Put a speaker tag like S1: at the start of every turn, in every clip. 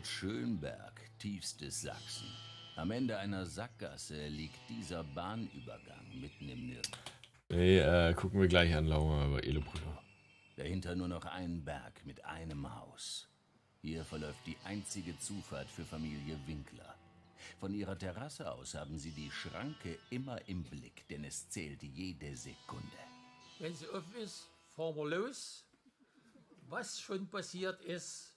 S1: Ort Schönberg, tiefstes Sachsen. Am Ende einer Sackgasse liegt dieser Bahnübergang mitten im Nirgendwo.
S2: Nee, äh, gucken wir gleich an, Laura, über Elobrüder.
S1: Dahinter nur noch ein Berg mit einem Haus. Hier verläuft die einzige Zufahrt für Familie Winkler. Von ihrer Terrasse aus haben sie die Schranke immer im Blick, denn es zählt jede Sekunde.
S3: Wenn sie offen ist, fahren wir los. Was schon passiert ist,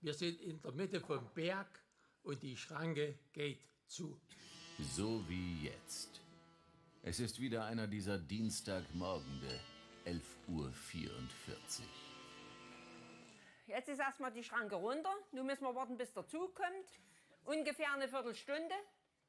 S3: wir sind in der Mitte vom Berg und die Schranke geht zu.
S1: So wie jetzt. Es ist wieder einer dieser Dienstagmorgende, 11.44 Uhr.
S4: Jetzt ist erstmal die Schranke runter. Nun müssen wir warten, bis der Zug kommt. Ungefähr eine Viertelstunde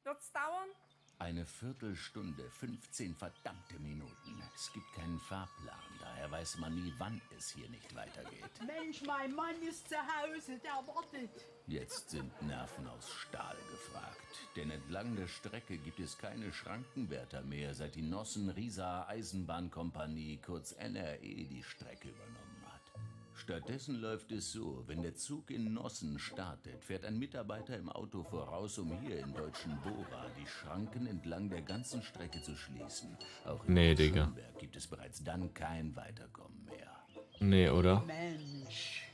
S4: wird es dauern.
S1: Eine Viertelstunde, 15 verdammte Minuten. Es gibt keinen Fahrplan, daher weiß man nie, wann es hier nicht weitergeht.
S5: Mensch, mein Mann ist zu Hause, der wartet.
S1: Jetzt sind Nerven aus Stahl gefragt, denn entlang der Strecke gibt es keine Schrankenwärter mehr, seit die Nossen Rieser Eisenbahnkompanie, kurz NRE, die Strecke übernommen hat. Stattdessen läuft es so, wenn der Zug in Nossen startet, fährt ein Mitarbeiter im Auto voraus, um hier in Deutschen Bora die Schranken entlang der ganzen Strecke zu schließen. Auch in
S2: Nee, Digga.
S1: Schönberg gibt es bereits dann kein Weiterkommen mehr.
S2: Nee, oder?
S5: Mensch.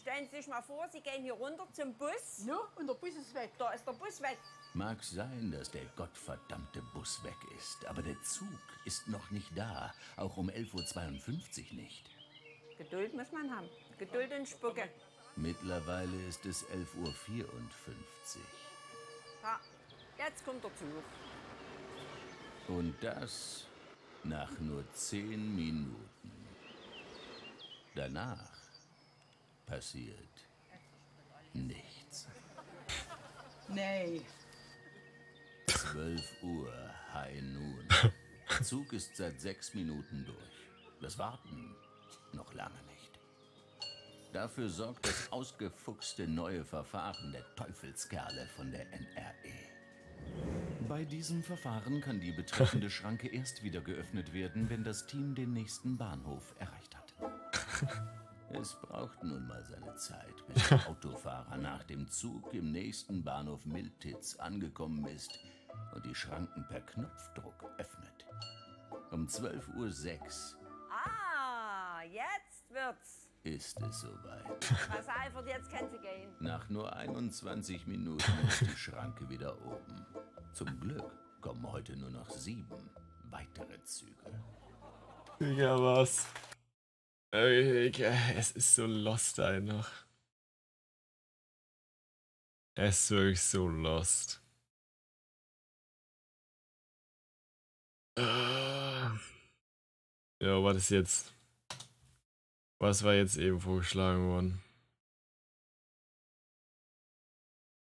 S4: Stellen Sie sich mal vor, Sie gehen hier runter zum Bus.
S5: No, und der Bus ist weg.
S4: Da ist der Bus weg.
S1: Mag sein, dass der gottverdammte Bus weg ist, aber der Zug ist noch nicht da, auch um 11.52 Uhr nicht.
S4: Geduld muss man haben. Geduld und Spucke.
S1: Mittlerweile ist es 11.54 Uhr.
S4: Ja, jetzt kommt der Zug.
S1: Und das nach nur 10 Minuten. Danach passiert nichts.
S5: Nee.
S1: 12 Uhr, High Noon. Der Zug ist seit sechs Minuten durch. Das Warten noch lange nicht. Dafür sorgt das ausgefuchste neue Verfahren der Teufelskerle von der NRE. Bei diesem Verfahren kann die betreffende Schranke erst wieder geöffnet werden, wenn das Team den nächsten Bahnhof erreicht hat. Es braucht nun mal seine Zeit, bis der Autofahrer nach dem Zug im nächsten Bahnhof Miltitz angekommen ist und die Schranken per Knopfdruck öffnet. Um 12.06 Uhr
S4: jetzt wird's.
S1: ist es soweit.
S4: Was eifert, jetzt kann sie gehen.
S1: Nach nur 21 Minuten ist die Schranke wieder oben. Zum Glück kommen heute nur noch sieben weitere Züge.
S2: Digga, was? Es ist so lost einfach. Es ist wirklich so lost. Ah. Ja, was ist jetzt? Was war jetzt eben vorgeschlagen worden?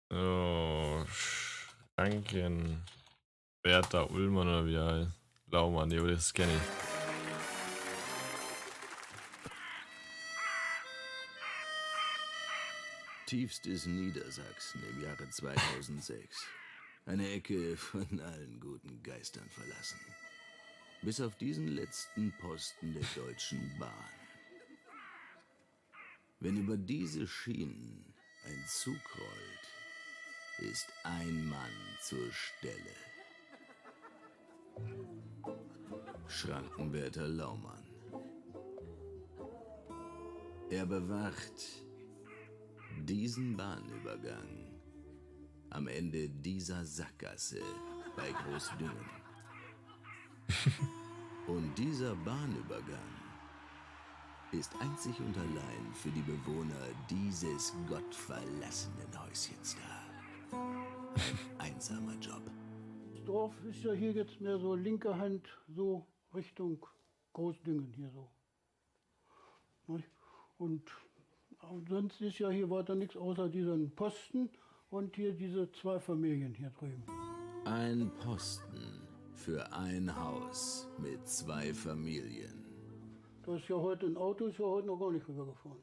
S2: Oh, Schranken. Bertha Ullmann oder wie er heißt. Laumann, jo, das kenne ich.
S1: Tiefstes Niedersachsen im Jahre 2006. Eine Ecke von allen guten Geistern verlassen. Bis auf diesen letzten Posten der Deutschen Bahn. Wenn über diese Schienen ein Zug rollt, ist ein Mann zur Stelle. Schrankenwärter Laumann. Er bewacht diesen Bahnübergang am Ende dieser Sackgasse bei Großdüngen. Und dieser Bahnübergang ist einzig und allein für die Bewohner dieses gottverlassenen Häuschens da. Ein einsamer Job.
S6: Das Dorf ist ja hier jetzt mehr so linke Hand, so Richtung Großdüngen hier so. Und sonst ist ja hier weiter nichts außer diesen Posten und hier diese zwei Familien hier drüben.
S1: Ein Posten für ein Haus mit zwei Familien.
S6: Da ist ja heute ein Auto, ist ja heute noch gar nicht rübergefahren.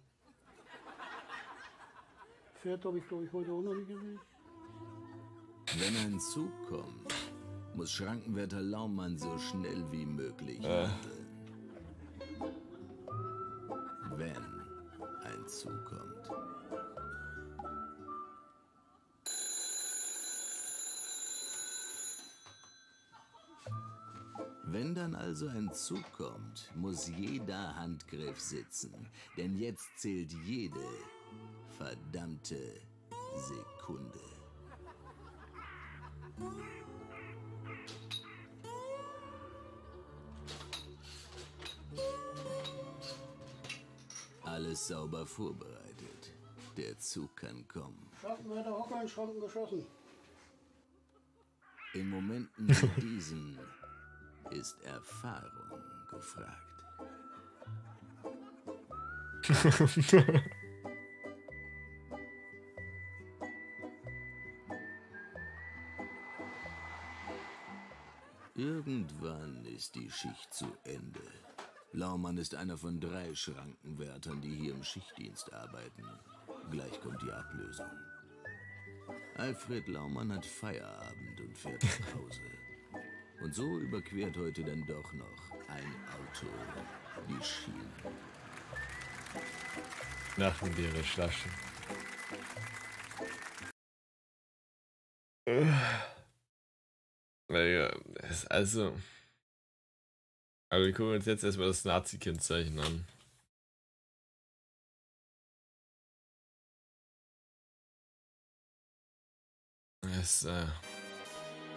S6: Pferd habe ich, glaube ich, heute auch noch nicht gesehen.
S1: Wenn ein Zug kommt, muss Schrankenwärter Laumann so schnell wie möglich handeln. Wenn ein Zug kommt. Wenn dann also ein Zug kommt, muss jeder Handgriff sitzen, denn jetzt zählt jede verdammte Sekunde. Alles sauber vorbereitet. Der Zug kann kommen.
S6: Schaffen wir der Hocker in Schranken geschossen.
S1: In Momenten wie diesen ist Erfahrung gefragt. Irgendwann ist die Schicht zu Ende. Laumann ist einer von drei Schrankenwärtern, die hier im Schichtdienst arbeiten. Gleich kommt die Ablösung. Alfred Laumann hat Feierabend und fährt nach Hause. Und so überquert heute dann doch noch ein Auto die Schienen.
S2: Nach leere Flaschen. Naja, es- also. Aber wir gucken uns jetzt erstmal das Nazi-Kennzeichen an. Es, äh.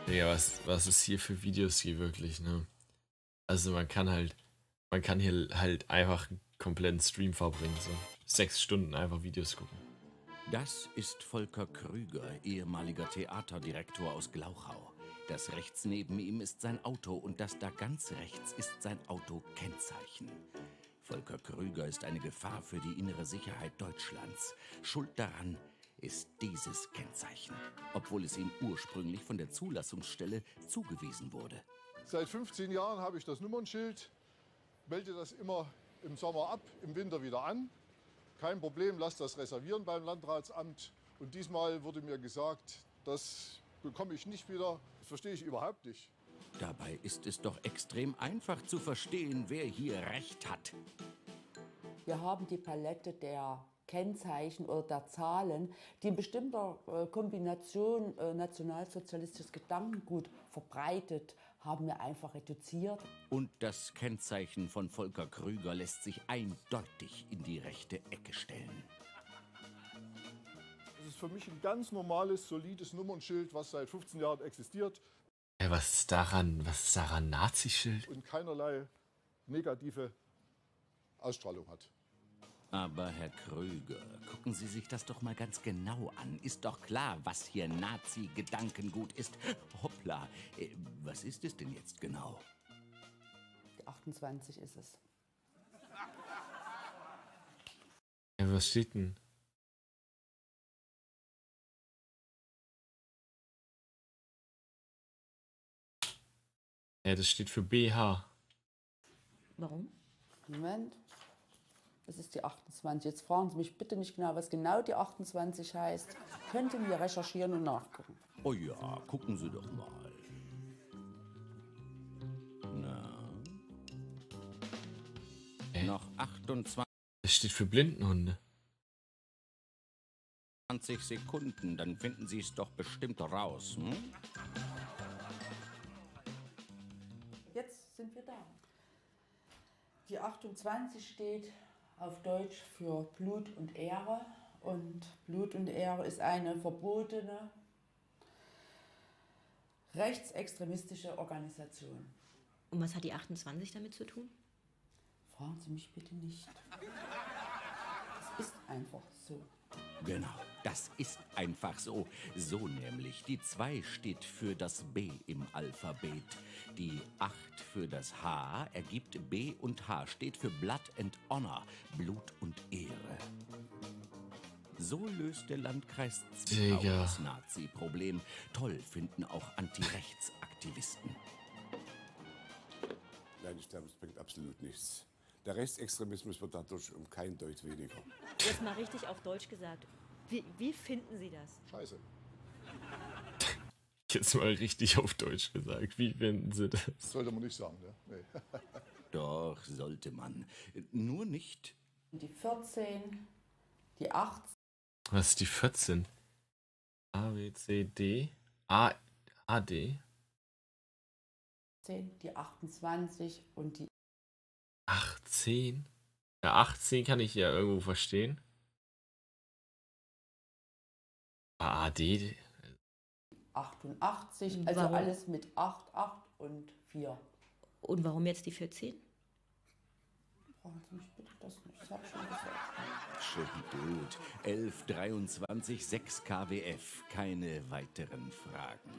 S2: Ja, was, was es hier für Videos hier wirklich, ne? Also man kann halt, man kann hier halt einfach einen kompletten Stream verbringen, so. Sechs Stunden einfach Videos gucken.
S1: Das ist Volker Krüger, ehemaliger Theaterdirektor aus Glauchau. Das rechts neben ihm ist sein Auto und das da ganz rechts ist sein Autokennzeichen. Volker Krüger ist eine Gefahr für die innere Sicherheit Deutschlands. Schuld daran ist dieses Kennzeichen, obwohl es ihm ursprünglich von der Zulassungsstelle zugewiesen wurde.
S7: Seit 15 Jahren habe ich das Nummernschild, melde das immer im Sommer ab, im Winter wieder an. Kein Problem, lass das reservieren beim Landratsamt. Und diesmal wurde mir gesagt, das bekomme ich nicht wieder. Das verstehe ich überhaupt nicht.
S1: Dabei ist es doch extrem einfach zu verstehen, wer hier Recht hat.
S8: Wir haben die Palette der Kennzeichen oder der Zahlen, die in bestimmter äh, Kombination äh, nationalsozialistisches Gedankengut verbreitet, haben wir einfach reduziert.
S1: Und das Kennzeichen von Volker Krüger lässt sich eindeutig in die rechte Ecke stellen.
S7: Das ist für mich ein ganz normales, solides Nummernschild, was seit 15 Jahren existiert
S2: Ja, was ist daran, was ist daran Nazi-Schild?
S7: und keinerlei negative Ausstrahlung hat.
S1: Aber Herr Krüger, gucken Sie sich das doch mal ganz genau an. Ist doch klar, was hier Nazi-Gedankengut ist. Hoppla, äh, was ist es denn jetzt genau?
S8: Die 28 ist es.
S2: Ja, was steht denn? Ja, das steht für BH.
S9: Warum?
S8: Moment. Das ist die 28. Jetzt fragen Sie mich bitte nicht genau, was genau die 28 heißt. Könnten wir recherchieren und nachgucken.
S1: Oh ja, gucken Sie doch mal. Na?
S2: Äh?
S1: Noch 28
S2: Das steht für Blindenhunde.
S1: Sekunden, dann finden Sie es doch bestimmt raus. Hm?
S8: Jetzt sind wir da. Die 28 steht auf Deutsch für Blut und Ehre. Und Blut und Ehre ist eine verbotene rechtsextremistische Organisation.
S9: Und was hat die 28 damit zu tun?
S8: Fragen Sie mich bitte nicht. Es ist einfach so.
S1: Genau, das ist einfach so. So nämlich. Die 2 steht für das B im Alphabet. Die 8 für das H ergibt B und H steht für Blood and Honor, Blut und Ehre. So löst der Landkreis Zwickau
S2: Digga.
S1: das Nazi-Problem. Toll finden auch Anti-Rechts-Aktivisten.
S10: Nein, ich glaube, es bringt absolut nichts. Der Rechtsextremismus wird dadurch um kein Deut weniger.
S9: Jetzt mal richtig auf Deutsch gesagt. Wie, wie finden Sie das?
S7: Scheiße.
S2: Jetzt mal richtig auf Deutsch gesagt. Wie finden Sie das?
S7: Das sollte man nicht sagen. Ne? Nee.
S1: Doch, sollte man. Nur nicht
S8: Die 14, die 18,
S2: Was ist die 14? A, B, C, D. A, A, D.
S8: 18, die 28 und die
S2: 18? Ja, 18 kann ich ja irgendwo verstehen. AD,
S8: 88, also
S9: Warum?
S8: alles mit 8, 8 und 4.
S9: Und warum jetzt die 14?
S8: Fragen Sie mich bitte das nicht, das habe ich schon gesagt.
S1: Schön gut. 11, 23, 6 KWF. Keine weiteren Fragen.